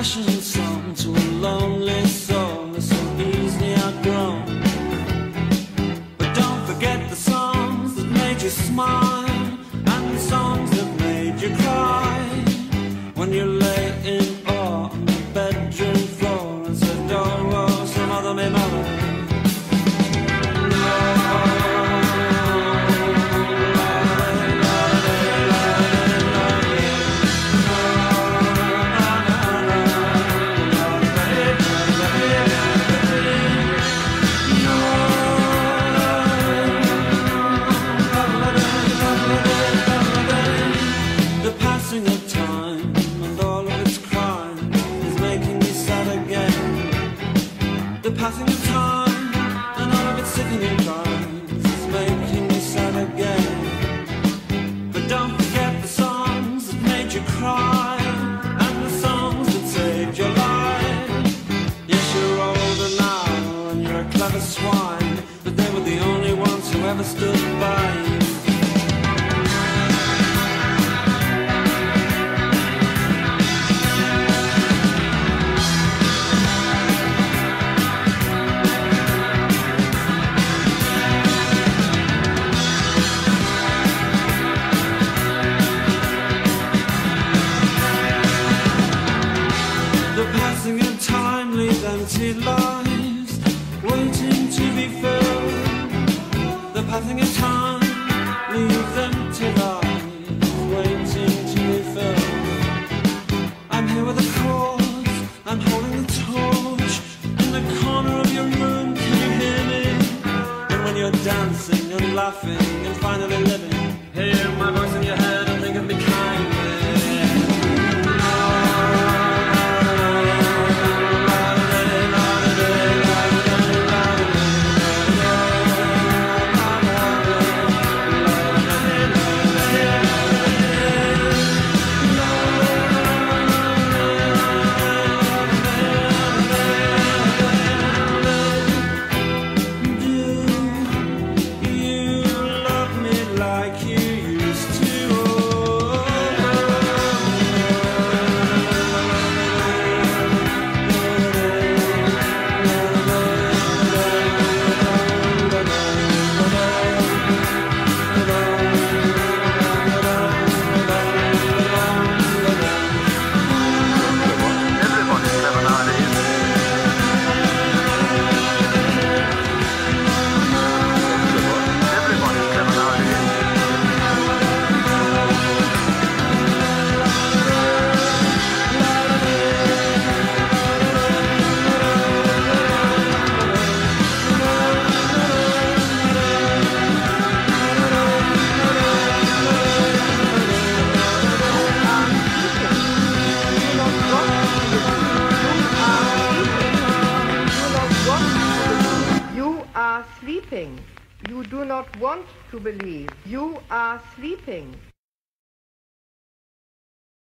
passionate song to a lonely soul that's so easily outgrown. But don't forget the songs that made you smile and the songs that made you cry when you lay swine, but they were the only ones who ever stood by you. Passing of time leaves empty lives waiting to be filled. I'm here with a cause, I'm holding the torch in the corner of your room. Can you hear me? And when you're dancing and laughing and finally living, me like sleeping. You do not want to believe. You are sleeping.